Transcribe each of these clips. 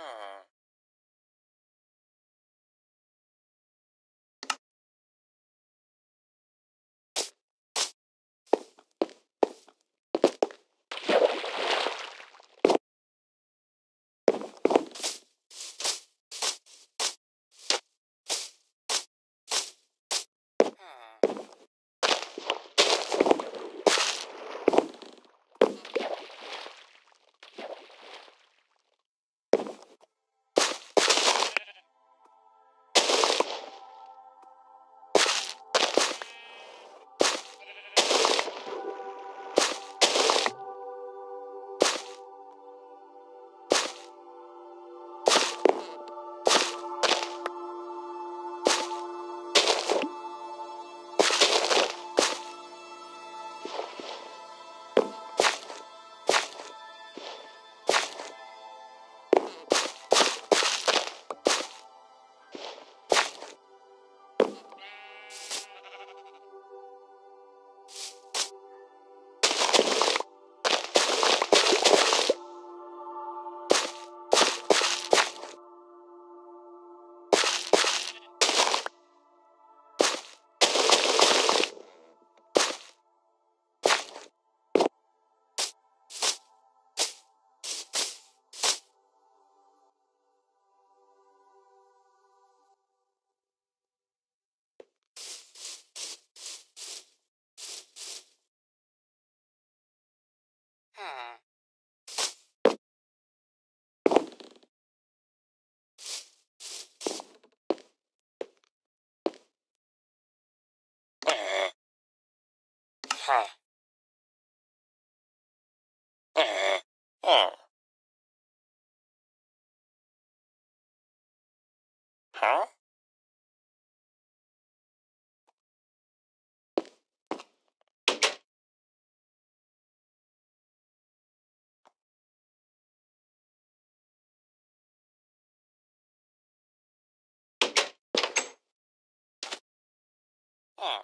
Huh. Ha. Ha. Ha. Huh? Mm. Mm. Oh.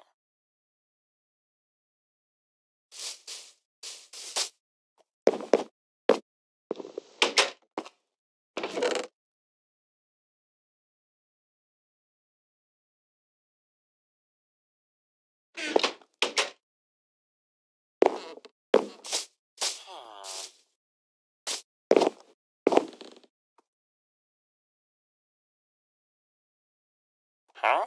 Huh.